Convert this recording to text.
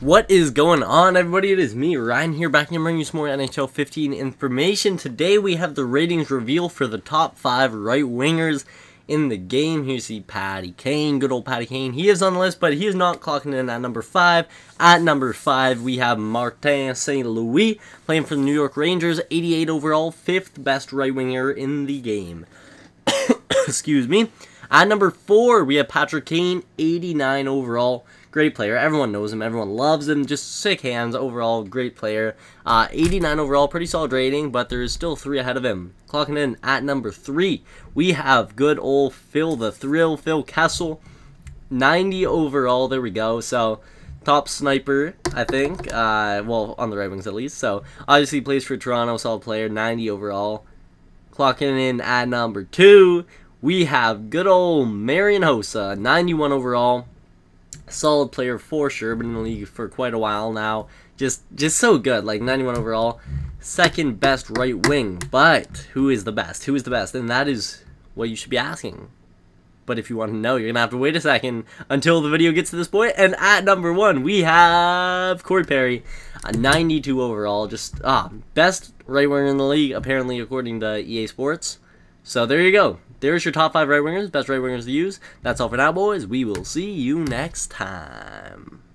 What is going on, everybody? It is me, Ryan, here, back in bringing you some more NHL 15 information. Today, we have the ratings reveal for the top five right wingers in the game. Here you see Patty Kane, good old Patty Kane. He is on the list, but he is not clocking in at number five. At number five, we have Martin St. Louis playing for the New York Rangers, 88 overall, fifth best right winger in the game. Excuse me. At number four, we have Patrick Kane, 89 overall. Great player. Everyone knows him. Everyone loves him. Just sick hands. Overall, great player. Uh, 89 overall, pretty solid rating, but there is still three ahead of him. Clocking in at number three, we have good old Phil the Thrill, Phil Kessel. 90 overall. There we go. So, top sniper, I think. Uh, well, on the Red Wings at least. So, obviously plays for Toronto. Solid player. 90 overall. Clocking in at number two, we have good old Marian Hossa. 91 overall solid player for sure, been in the league for quite a while now. Just just so good, like 91 overall. Second best right wing, but who is the best? Who is the best? And that is what you should be asking. But if you want to know, you're going to have to wait a second until the video gets to this point. And at number one, we have Corey Perry, a 92 overall. Just, ah, best right winger in the league, apparently, according to EA Sports. So there you go. There's your top five right wingers, best right wingers to use. That's all for now, boys. We will see you next time.